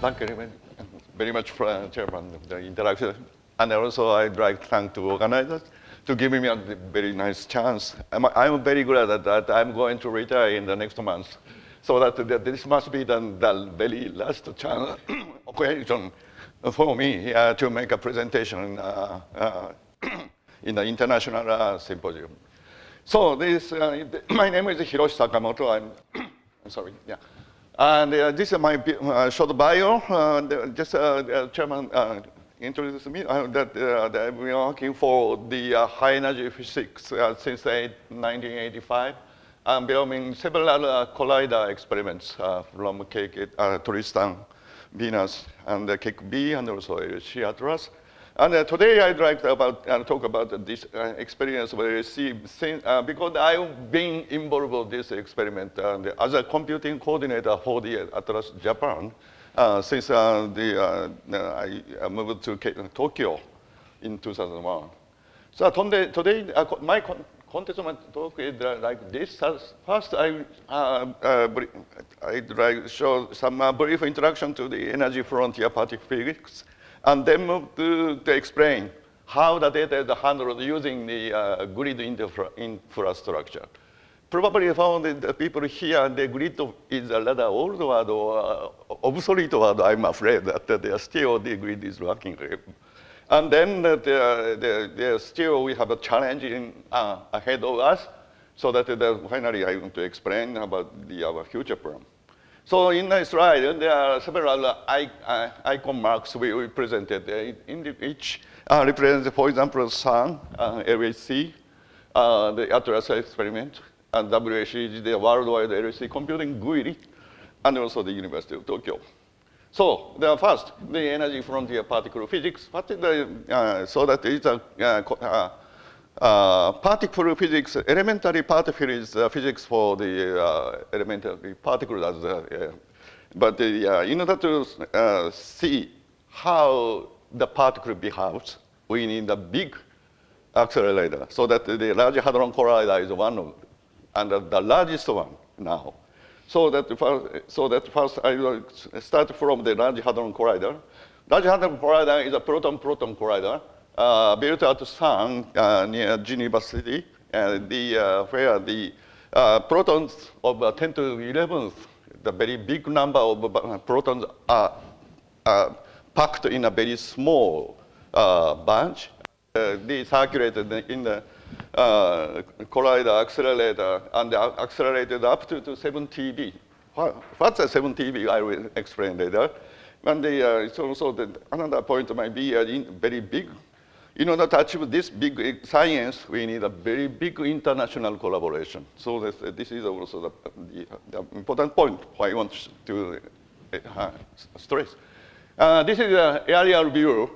Thank you very much, uh, Chairman, the interaction. And also I'd like to thank the organizers to give me a very nice chance. I'm, I'm very glad that, I'm going to retire in the next month. So that, that this must be the, the very last chance occasion for me uh, to make a presentation uh, uh in the international uh, symposium. So this, uh, my name is Hiroshi Sakamoto. I'm, I'm sorry, yeah. And uh, this is my uh, short bio. Uh, just uh, Chairman uh, introduced me that, that I've been working for the high energy physics since 1985. I'm building several collider experiments from KEK, Tristan, Venus, and KEKB, and also LHC Atlas. And uh, today I'd like to about, uh, talk about this uh, experience where you see, uh, because I've been involved with this experiment as a computing coordinator for the Atlas Japan uh, since uh, the, I moved to Tokyo in 2001. So today, today my con content talk is like this. First, I, I'd like to show some brief introduction to the energy frontier particle physics and then move to, to explain how the data is handled using the uh, grid infra infrastructure. Probably found the people here, the grid is a rather old word or uh, obsolete word, I'm afraid, that they are still the grid is working. And then uh, there, still we have a challenge in, uh, ahead of us, so that finally I want to explain about the, our future plan. So in the slide, there are several icon marks we, we presented. In each uh, represents, for example, CERN, uh, LHC, uh, the Atlas experiment, and WLCG, the worldwide LHC computing GUI, and also the University of Tokyo. So the first, the energy frontier particle physics. Is the, uh, so that it's a uh, uh uh, particle physics, elementary particle is uh, physics for the uh, elementary particles. Uh, but in order to uh, see how the particle behaves, we need a big accelerator. So that the Large Hadron Collider is one of, and the largest one now. So that first, so that first I will start from the Large Hadron Collider. Large Hadron Collider is a proton-proton collider uh, built at uh, near Geneva City, and the, uh, where the uh, protons of uh, 10 to 11th, the very big number of uh, protons are packed in a very small bunch. they circulated in the collider accelerator and accelerated up to, to 7 TeV. What's a 7 TeV? I will explain later. And the, uh, it's also the, another point might be uh, very big in order to achieve this big science, we need a very big international collaboration. So this, this is also the, the, the, important point I want to uh, stress. Uh, this is an aerial view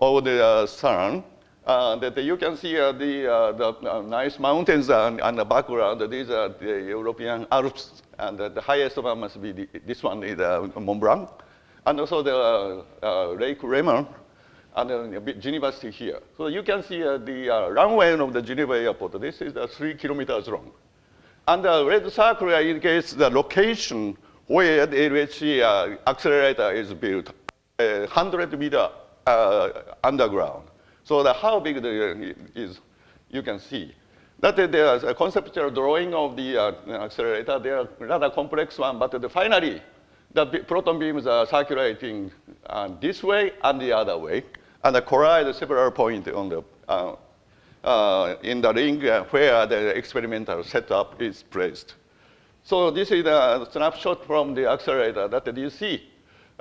of the uh, CERN. Uh, that you can see uh, the, uh, the uh, nice mountains and, and, the background. These are the European Alps, and the highest one must be the, this one is Mont Blanc, and also the Lake Leman and then Geneva City here. So you can see uh, the uh, runway of the Geneva airport. This is uh, three kilometers long. And the red circle indicates the location where the LHC uh, accelerator is built, 100 meter uh, underground. So the, how big the, is, you can see. That there's a conceptual drawing of the uh, accelerator. They are rather complex one, but the, finally, the proton beams are circulating this way and the other way and collide several points on the, uh, uh, in the ring where the experimental setup is placed. So this is a snapshot from the accelerator that you see.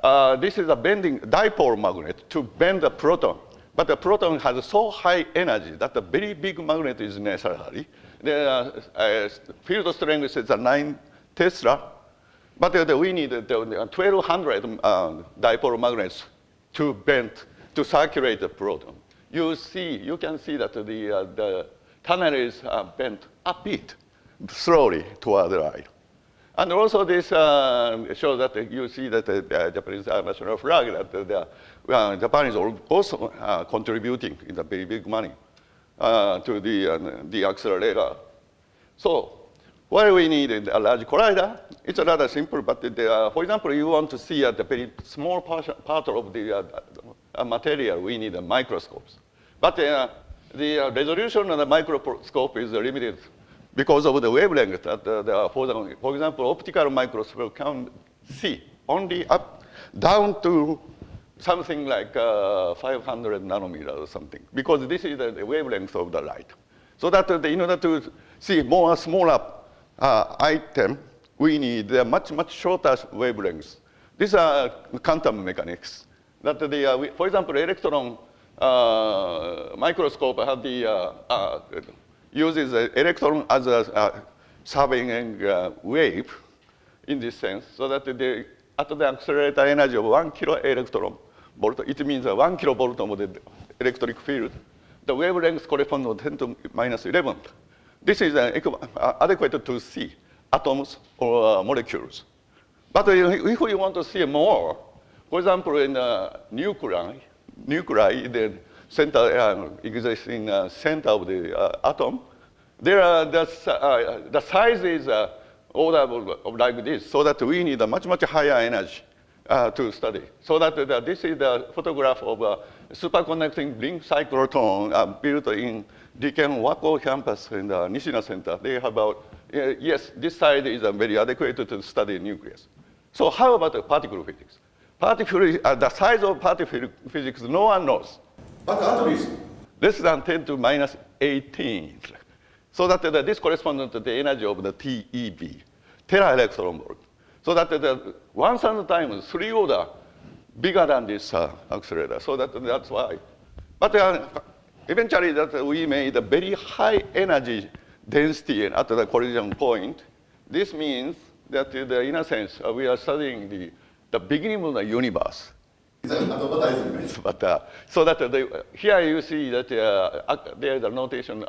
Uh, this is a bending dipole magnet to bend the proton. But the proton has so high energy that a very big magnet is necessary. The uh, field strength is 9 Tesla, but uh, we need 1,200 uh, dipole magnets to bend to circulate the proton. You see, you can see that the, uh, the tunnel is uh, bent a bit slowly toward the right. And also this uh, shows that you see that the Japanese national flag, that the, uh, Japan is also uh, contributing in the very big money uh, to the, uh, the accelerator. So why we need a large collider? It's rather simple, but the, uh, for example, you want to see at the very small part, part of the uh, uh, material, we need a microscopes. But uh, the resolution of the microscope is limited because of the wavelength. That, the, for, for example, optical microscope can see only up, down to something like uh, 500 nanometers or something, because this is the, wavelength of the light. So that uh, in order to see more smaller uh, item, we need much, much shorter wavelengths. These are quantum mechanics. That the, uh, we, for example, electron uh, microscope have the, uh, uses electron as a surveying wave in this sense, so that the, at the accelerator energy of one kilo electron volt, it means one kilovolt of the electric field, the wavelength corresponds to 10 to minus 11. This is adequate to see atoms or molecules. But if we want to see more, for example, in uh, nuclei, nuclei, the center uh, exists in the center of the uh, atom, there are the, uh, the size is uh, order of like this, so that we need a much, much higher energy uh, to study. So that uh, this is the photograph of a superconducting ring cyclotron uh, built in Riken Wako campus in the Nishina Center. They have about, uh, yes, this side is very adequate to study nucleus. So how about the particle physics? Particle, uh, the size of particle physics, no one knows. But at least less than 10 to minus 18. So that uh, this corresponds to the energy of the TeV, tera electron volt. So that the 1,000 times, three order bigger than this uh, accelerator. So that, that's why. But uh, eventually that we made a very high energy density at the collision point. This means that in a sense, uh, we are studying the, the beginning of the universe. but, uh, so that the, here you see that uh, there is a notation.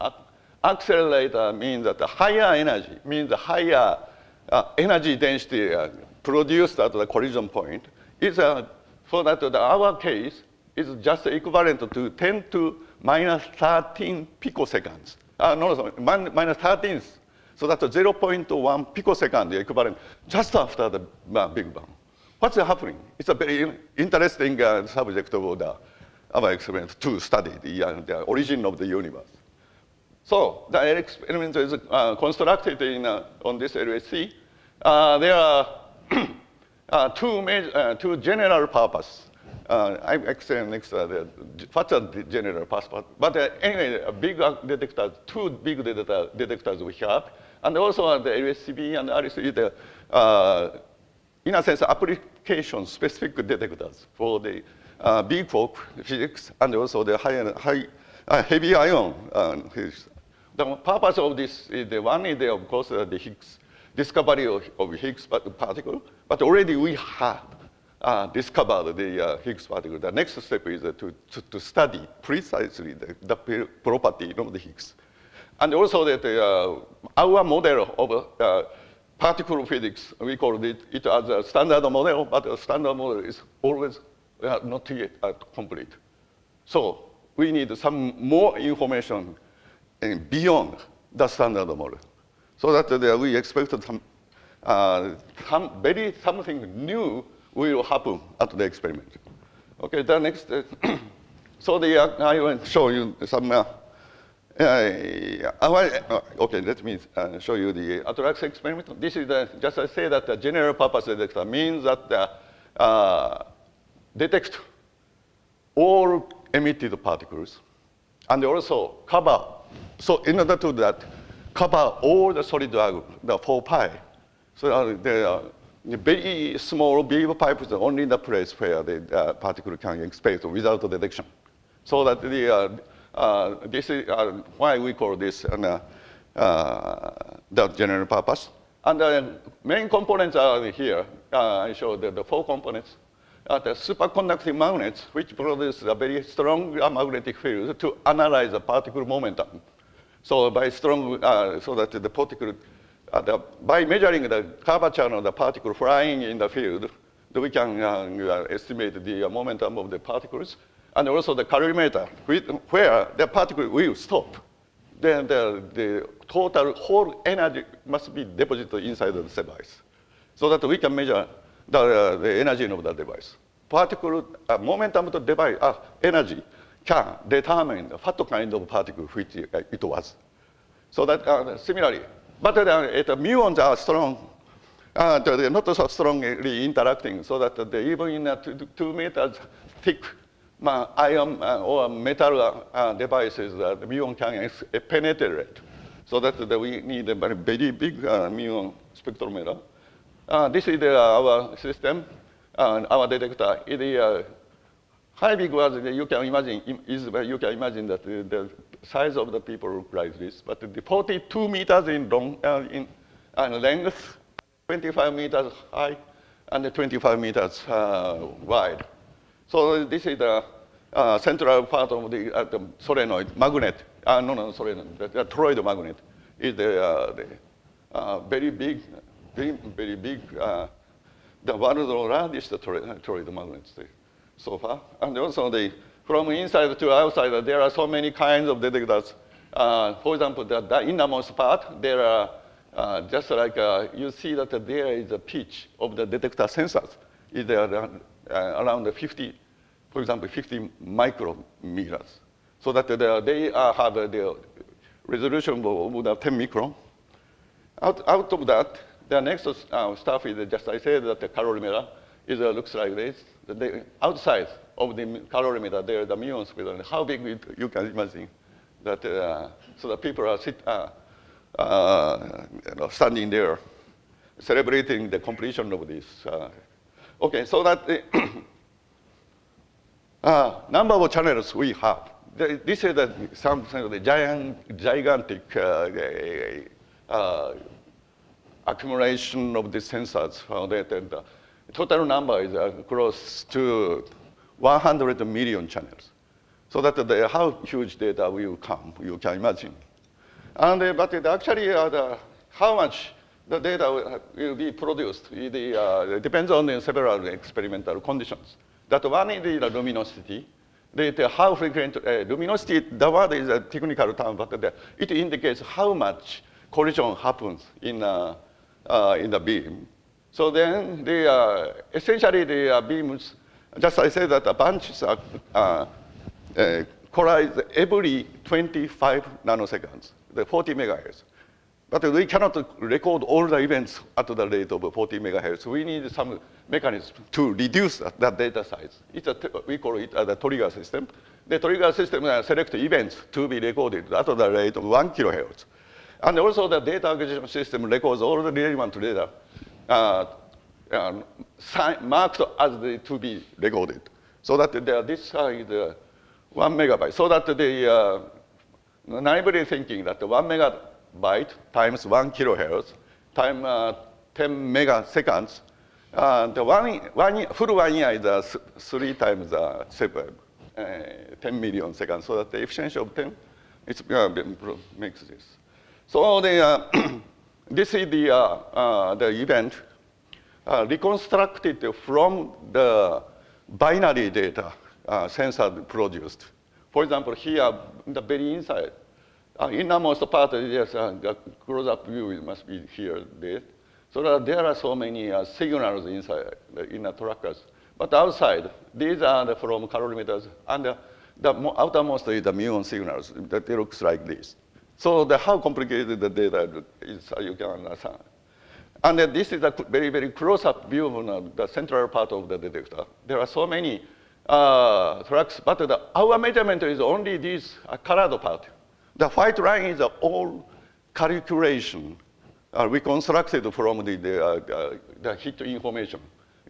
Accelerator means that the higher energy means the higher uh, energy density uh, produced at the collision point is, uh, for that the, our case, is just equivalent to 10 to minus 13 picoseconds. Uh, no, sorry, minus 13th. So that's 0.1 picosecond equivalent just after the uh, Big Bang. What's happening? It's a very interesting uh, subject of the, our experiment to study the, uh, the origin of the universe. So the experiment is uh, constructed in, uh, on this LHC. Uh, there are uh, two, major, uh, two general purpose. Uh, I explain next the, what's a general purpose. But anyway, big detectors, two big detector, detectors we have, and also the LHCb and ALICE, the, in a sense, application specific detectors for the big quark physics and also the high, high uh, heavy ion uh, the purpose of this is the one is, the, of course, uh, the Higgs discovery of, of, Higgs particle, but already we have uh, discovered the uh, Higgs particle. The next step is uh, to, to, to, study precisely the, the, property of the Higgs. And also that uh, our model of uh, particle physics, we call it, it as a standard model, but a standard model is always not yet complete. So we need some more information beyond the standard model. So that uh, we expect some, uh, some very something new will happen at the experiment. Okay, the next, uh, so the, uh, I will show you some, uh, uh, okay, let me show you the Atlas experiment. This is the, just I say that the general purpose detector means that detect all emitted particles and also cover so in order to that, cover all the solid arc, the 4 pi. So uh, there are very small beam pipes only in the place where the uh, particle can expect without detection. So that the, uh, uh this is uh, why we call this uh, the general purpose. And the main components are here. I show the, the four components. Uh, the superconducting magnets, which produce a very strong magnetic field to analyze the particle momentum. So by strong, uh, so that the particle, uh, the, by measuring the curvature of the particle flying in the field, we can uh, estimate the momentum of the particles, and also the calorimeter, where the particle will stop. Then the, the total whole energy must be deposited inside the device so that we can measure the, uh, the energy of the device. Particle uh, momentum the device, uh, energy can determine what kind of particle which it was. So that uh, similarly, but uh, it, muons are strong, uh, they're not so strongly interacting, so that they, even in a two, two meters thick ion uh, or metal uh, devices, uh, the muon can penetrate. So that we need a very, very big uh, muon spectrometer. This is our system, our detector. It is how big was? You can imagine, is, you can imagine that the, size of the people look like this, but the 42 meters in, long, uh, in length, 25 meters high, and 25 meters uh, wide. So this is the central part of the, uh, the solenoid magnet. Uh, no, no, solenoid. The, the toroid magnet is the, the very big, very, very big, the world's largest toroid, toroid magnet so far. And also the, from inside to outside, there are so many kinds of detectors. For example, the, the, innermost part, there are just like you see that there is a pitch of the detector sensors. Is uh, around 50, for example, 50 micrometers. So that they have the resolution of the 10 micron. Out, out of that, the next uh, stuff is just I said that the calorimeter is, uh, looks like this the outside of the calorimeter, there are the muons with how big it, you can imagine that uh, so the people are sit, uh, uh, you know, standing there celebrating the completion of this. Uh. okay, so that the uh, number of channels we have. The, this is the, some of the giant, gigantic uh, accumulation of the sensors the total number is uh, close to 100 million channels. So that the, how huge data will come, you can imagine. And, uh, but it actually, uh, the, how much the data will be produced it, uh, depends on the several experimental conditions. That one is the luminosity. The, how frequent, uh, luminosity, the word is a technical term, but the, it indicates how much collision happens in, uh, uh, in the beam. So then the, uh, essentially the uh, beams, just I said that the bunches are uh collide every 25 nanoseconds, the 40 megahertz. But we cannot record all the events at the rate of 40 megahertz. We need some mechanism to reduce that, data size. It's a, we call it the trigger system. The trigger system selects events to be recorded at the rate of one kilohertz. And also the data acquisition system records all the relevant data uh, uh, marked as the, to be recorded. So that the, this is uh, one megabyte. So that the uh, naively thinking that one megabyte times one kilohertz times uh, 10 megaseconds, uh, the one, one, full one year is uh, three times uh, seven, uh, 10 million seconds. So that the efficiency of 10 it's, uh, makes this. So the, uh, this is the, uh, the event reconstructed from the binary data sensor produced. For example, here, the very inside, uh, innermost part, yes, uh, close-up view it must be here. There. So there are so many uh, signals inside in the inner trackers. But outside, these are the from calorimeters, and the, the outermost is the muon signals that it looks like this. So the, how complicated the data is, uh, you can understand. And this is a very, very close-up view of the central part of the detector. There are so many uh, tracks, but the, our measurement is only this uh, colored part. The white line is all calculation uh, reconstructed from the, the, uh, the hit information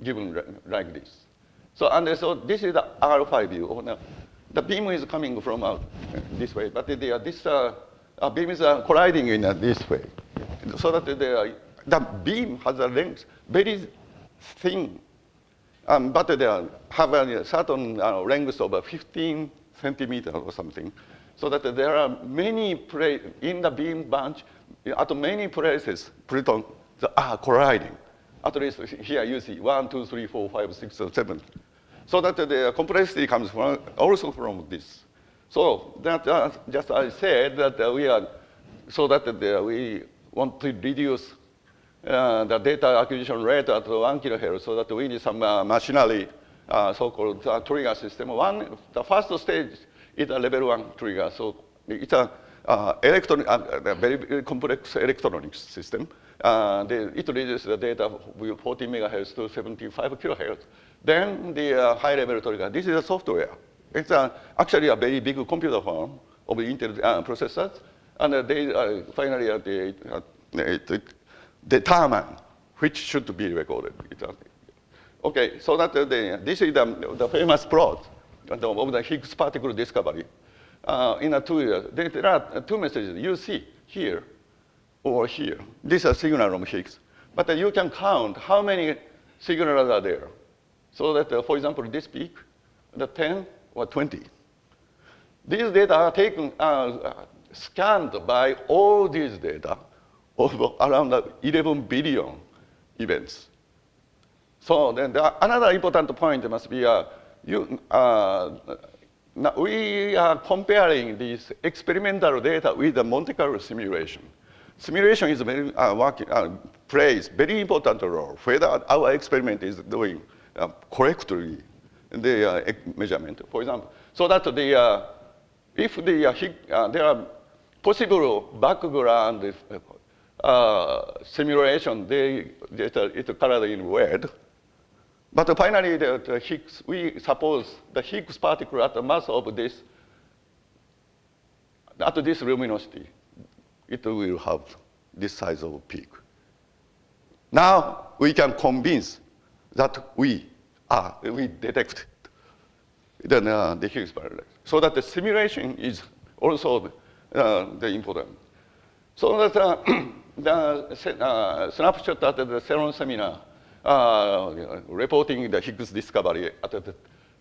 given like this. So, and so this is the R-phi view. The beam is coming from out this way, but the, this uh, uh, beam is uh, colliding in uh, this way. So that the, the beam has a length very thin, um, but they have a certain uh, length of 15 centimeters or something. So that there are many, in the beam bunch, at many places, protons are colliding. At least here you see one, two, three, four, five, six, seven. So that the complexity comes from, also from this. So that uh, just I said that we are so that the, we want to reduce uh, the data acquisition rate at one kilohertz so that we need some uh, machinery, uh, so-called uh, trigger system. One, the first stage is a level one trigger. So it's a uh, electronic, uh, very complex electronic system. Uh, it reduces the data with 40 megahertz to 75 kilohertz. Then the uh, high level trigger, this is a software. It's a, actually a very big computer farm of Intel uh, processors. And uh, they finally they, it, it determine which should be recorded. Okay, so that uh, the, this is the, the famous plot of the Higgs particle discovery. Uh, in a two years, there, are two messages. You see here or here. This is a signal from Higgs. But uh, you can count how many signals are there. So that, uh, for example, this peak, the 10 or 20. These data are taken, uh, scanned by all these data of around 11 billion events. So then the, another important point must be uh, you, uh, we are comparing this experimental data with the Monte Carlo simulation. Simulation is very uh, working, uh, plays very important role whether our experiment is doing uh, correctly the measurement. For example, so that the if the there are possible background simulation, they, it, it's colored in red. But finally, the, the, Higgs, we suppose the Higgs particle at the mass of this, at this luminosity, it will have this size of peak. Now we can convince that we are, we detect the, uh, the Higgs particle. So that the simulation is also uh, the important. So that uh, the uh, snapshot at the CERN seminar uh, reporting the Higgs discovery at the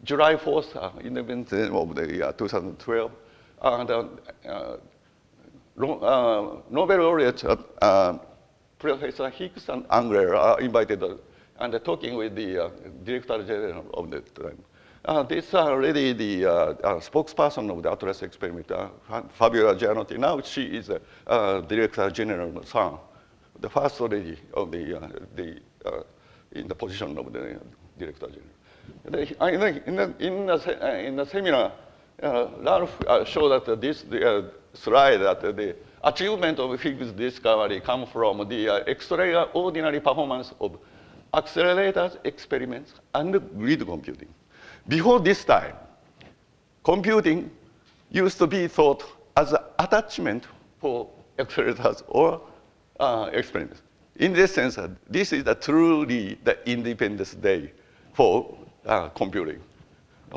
July 4th uh, event of the year 2012. And uh, uh, Nobel laureate uh, Professor Higgs and Englert are invited and talking with the director general of the time. Uh, this are already the uh, uh, spokesperson of the Atlas experiment, uh, Fabiola Gianotti. Now she is uh, director general CERN, the first lady of the, uh, the in the position of the director general. In the, in the, in the, uh, in the seminar, uh, Rolf uh, showed that this the, slide that the achievement of Higgs discovery come from the extraordinary performance of accelerators, experiments, and grid computing. Before this time, computing used to be thought as an attachment for accelerators or uh, experiments. In this sense, uh, this is the truly the independence day for uh, computing,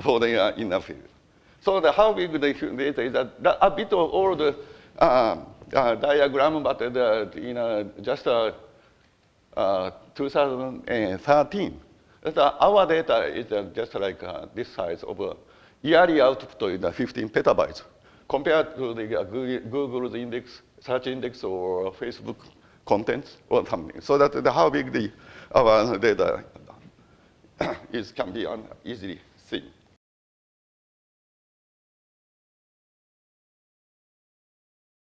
for the uh, inner field. So the, how big the data is that, a bit of all the uh, uh, diagram, but the, in uh, just 2013, our data is uh, just like uh, this size of uh, yearly output is 15 petabytes compared to the Google's index, search index or Facebook contents or something. So that the, how big the, data is can be easily seen.